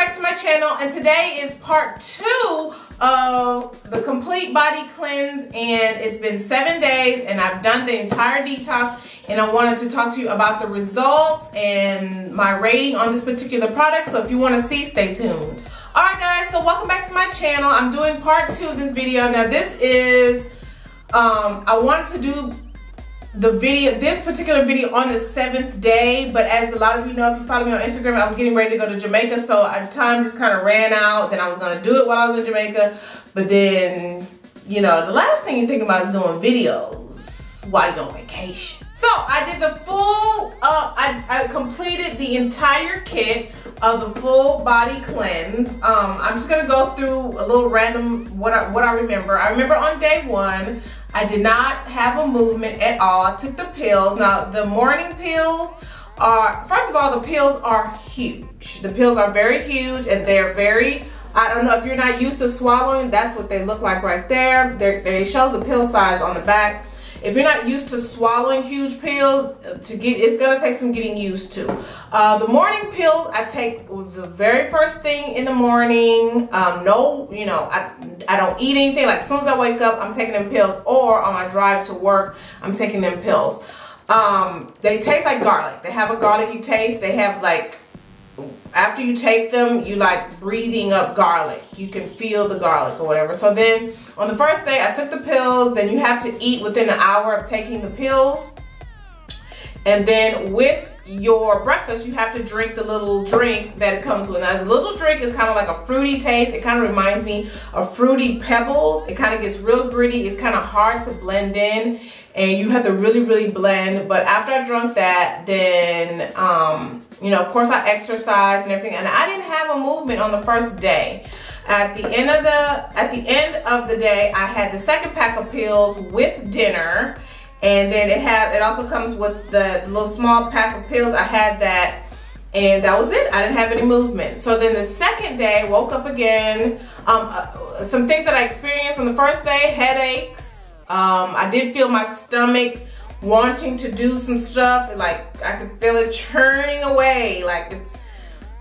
back to my channel and today is part two of the complete body cleanse and it's been seven days and I've done the entire detox and I wanted to talk to you about the results and my rating on this particular product so if you want to see stay tuned. Alright guys so welcome back to my channel. I'm doing part two of this video. Now this is um, I wanted to do the video, this particular video on the seventh day, but as a lot of you know, if you follow me on Instagram, I was getting ready to go to Jamaica, so time just kind of ran out, then I was gonna do it while I was in Jamaica, but then, you know, the last thing you think about is doing videos while you're on vacation. So I did the full, uh, I, I completed the entire kit of the full body cleanse. Um, I'm just gonna go through a little random, what I, what I remember. I remember on day one, I did not have a movement at all. I took the pills. Now, the morning pills are, first of all, the pills are huge. The pills are very huge and they're very, I don't know, if you're not used to swallowing, that's what they look like right there. They're, they shows the pill size on the back. If you're not used to swallowing huge pills, to get it's gonna take some getting used to. Uh, the morning pills I take the very first thing in the morning. Um, no, you know, I I don't eat anything. Like as soon as I wake up, I'm taking them pills, or on my drive to work, I'm taking them pills. Um, they taste like garlic. They have a garlicky taste. They have like after you take them, you like breathing up garlic. You can feel the garlic or whatever. So then on the first day, I took the pills. Then you have to eat within an hour of taking the pills. And then with your breakfast, you have to drink the little drink that it comes with. Now, the little drink is kind of like a fruity taste. It kind of reminds me of Fruity Pebbles. It kind of gets real gritty. It's kind of hard to blend in and you have to really, really blend. But after I drunk that, then, um, you know, of course I exercised and everything. And I didn't have a movement on the first day. At the end of the, at the end of the day, I had the second pack of pills with dinner. And then it had, it also comes with the little small pack of pills. I had that and that was it. I didn't have any movement. So then the second day, woke up again. Um, uh, some things that I experienced on the first day, headaches, um, I did feel my stomach wanting to do some stuff. Like I could feel it churning away. Like it's,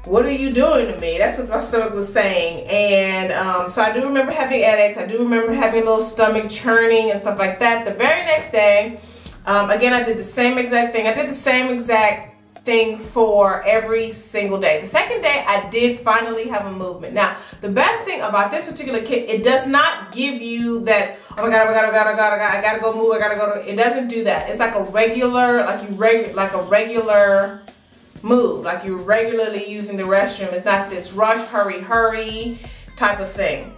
what are you doing to me? That's what my stomach was saying. And um, so I do remember having headaches. I do remember having a little stomach churning and stuff like that. The very next day, um, again, I did the same exact thing. I did the same exact thing for every single day. The second day, I did finally have a movement. Now, the best thing about this particular kit, it does not give you that, oh my God, oh my God, oh my God, oh my God, oh my God, I gotta go move, I gotta go to, it doesn't do that. It's like a regular, like you reg, like a regular move, like you're regularly using the restroom. It's not this rush, hurry, hurry type of thing.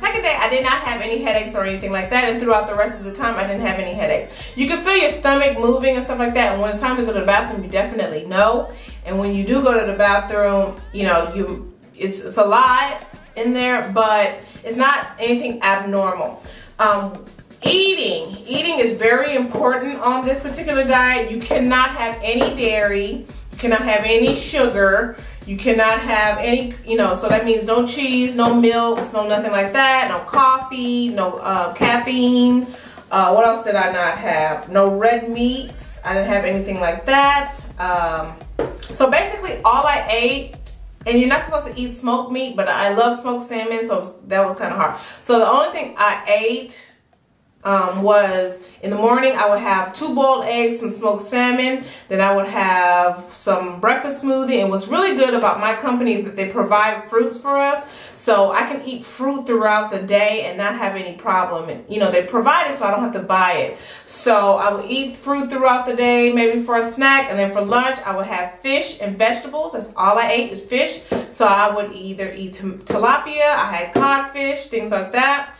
Second day, I did not have any headaches or anything like that. And throughout the rest of the time, I didn't have any headaches. You can feel your stomach moving and stuff like that. And when it's time to go to the bathroom, you definitely know. And when you do go to the bathroom, you know, you it's, it's a lot in there, but it's not anything abnormal. Um, eating. Eating is very important on this particular diet. You cannot have any dairy. Cannot have any sugar. You cannot have any, you know, so that means no cheese, no milks, no nothing like that, no coffee, no uh, caffeine. Uh, what else did I not have? No red meats. I didn't have anything like that. Um, so basically all I ate, and you're not supposed to eat smoked meat, but I love smoked salmon, so that was kind of hard. So the only thing I ate um, was in the morning I would have two boiled eggs, some smoked salmon, then I would have some breakfast smoothie. And what's really good about my company is that they provide fruits for us. So I can eat fruit throughout the day and not have any problem. And you know, they provide it so I don't have to buy it. So I would eat fruit throughout the day, maybe for a snack. And then for lunch, I would have fish and vegetables. That's all I ate is fish. So I would either eat tilapia, I had codfish, things like that.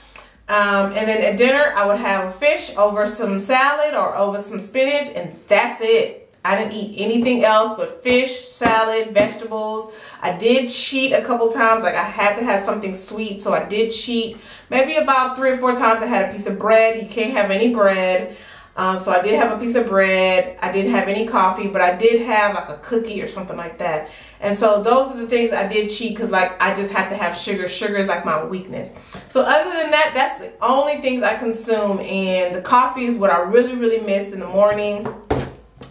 Um, and then at dinner, I would have fish over some salad or over some spinach, and that's it. I didn't eat anything else but fish, salad, vegetables. I did cheat a couple times, like I had to have something sweet, so I did cheat. Maybe about three or four times I had a piece of bread. You can't have any bread. Um, so I did have a piece of bread. I didn't have any coffee, but I did have like a cookie or something like that. And so those are the things I did cheat because like I just have to have sugar. Sugar is like my weakness. So other than that, that's the only things I consume. And the coffee is what I really, really missed in the morning.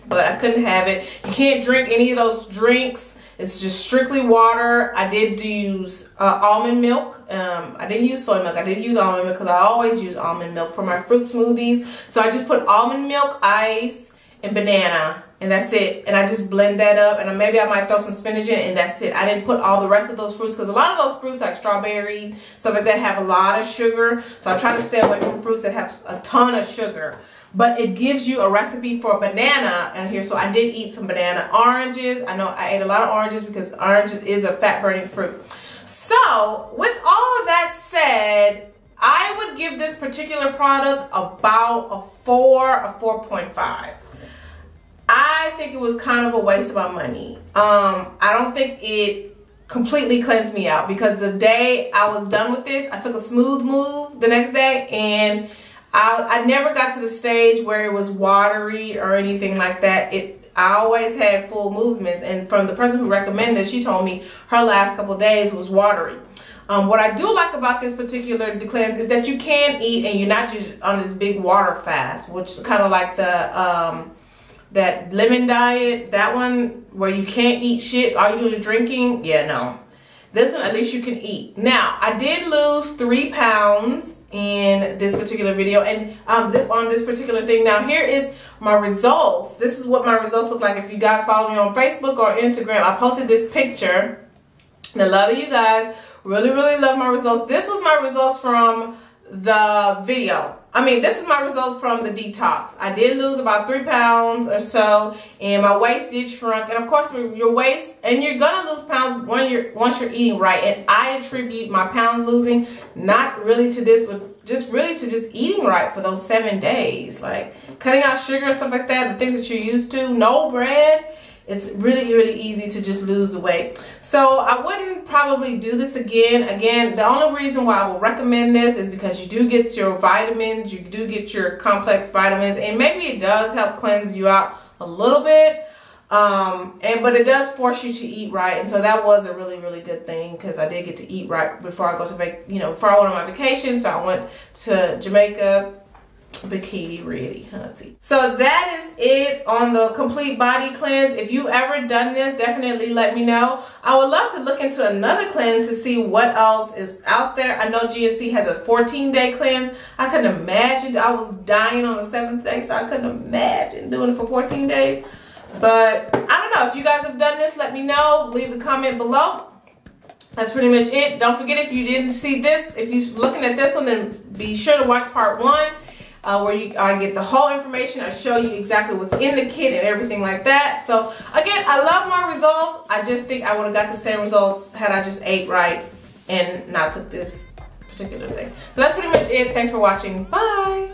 But I couldn't have it. You can't drink any of those drinks It's just strictly water. I did use uh, almond milk. Um, I didn't use soy milk. I did use almond milk because I always use almond milk for my fruit smoothies. So I just put almond milk, ice, and banana and that's it. And I just blend that up and maybe I might throw some spinach in and that's it. I didn't put all the rest of those fruits because a lot of those fruits like strawberry stuff like that have a lot of sugar. So I try to stay away from fruits that have a ton of sugar. But it gives you a recipe for banana and here. So I did eat some banana oranges. I know I ate a lot of oranges because oranges is a fat burning fruit. So with all of that said I would give this particular product about a 4 a 4.5 I think it was kind of a waste of my money. Um, I don't think it completely cleansed me out because the day I was done with this, I took a smooth move the next day and I, I never got to the stage where it was watery or anything like that. It I always had full movements and from the person who recommended, she told me her last couple days was watery. Um, what I do like about this particular cleanse is that you can eat and you're not just on this big water fast, which kind of like the um, that lemon diet, that one where you can't eat shit, all you do is drinking, yeah, no. This one, at least you can eat. Now, I did lose three pounds in this particular video and um, th on this particular thing. Now, here is my results. This is what my results look like. If you guys follow me on Facebook or Instagram, I posted this picture. And a lot of you guys really, really love my results. This was my results from the video. I mean, this is my results from the detox. I did lose about three pounds or so, and my waist did shrunk. And of course, your waist, and you're gonna lose pounds when you're once you're eating right. And I attribute my pound losing not really to this, but just really to just eating right for those seven days, like cutting out sugar and stuff like that, the things that you're used to, no bread it's really, really easy to just lose the weight. So I wouldn't probably do this again. Again, the only reason why I will recommend this is because you do get your vitamins, you do get your complex vitamins, and maybe it does help cleanse you out a little bit. Um, and but it does force you to eat right, and so that was a really, really good thing because I did get to eat right before I go to vac, you know, before I went on my vacation. So I went to Jamaica bikini really hunty so that is it on the complete body cleanse. If you ever done this definitely let me know. I would love to look into another cleanse to see what else is out there. I know gnc has a 14 day cleanse. I couldn't imagine i was dying on the seventh day so i couldn't imagine doing it for 14 days. But i don't know. If you guys have done this let me know. Leave a comment below. That's pretty much it. Don't forget if you didn't see this if you're looking at this one then be sure to watch part one uh, where you I get the whole information. I show you exactly what's in the kit and everything like that. So again, I love my results. I just think I would have got the same results had I just ate right and not took this particular thing. So that's pretty much it. Thanks for watching. Bye.